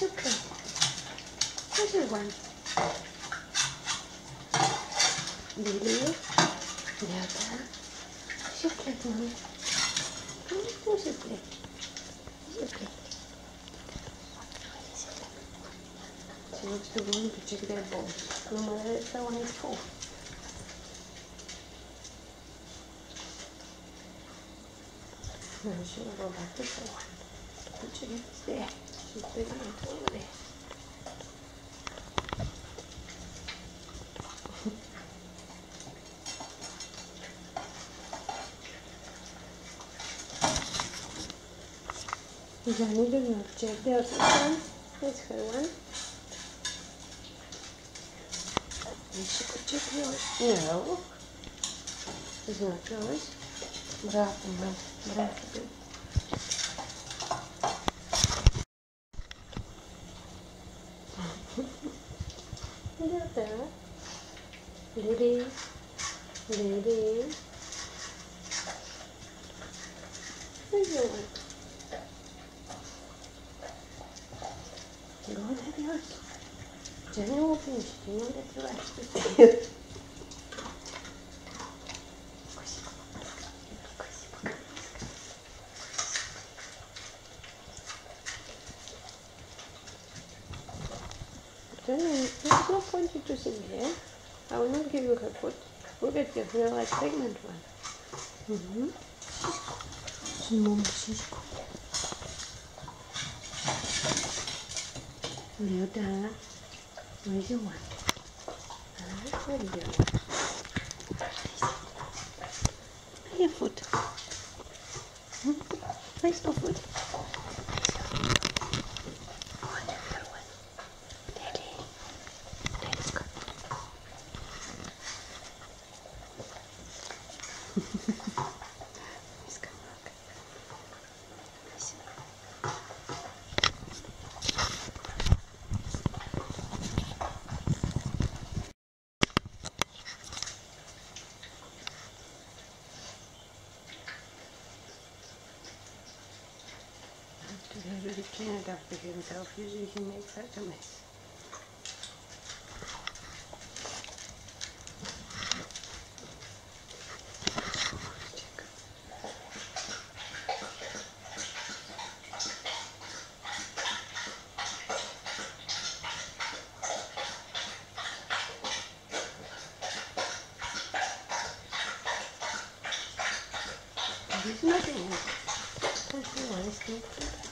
실패. 사실관. 미리 네, 네. 내가 실패 좀. 또 실패. 실패. 지금 지금 규칙을 뭐 그놈을 사용했고. 이런 식으로 만들고 고치겠어요. Ja, nu doen we de check. Dat is het dan. Dat is gewoon. Een supercheckje. Ja, ook. Is Bravo. Delta. Lady. Lady. Where's your one? Go and have yours. Jenny will finish. You know that the there's no point you to sit here. I will not give you her foot. Look at you, you're like pregnant one. Mm-hmm. Mom, she's Leota, where's your one? Huh? Where is your one? Your foot. Hmm? Today really it up for himself. Usually he makes such a mess. There's nothing. Don't you want to?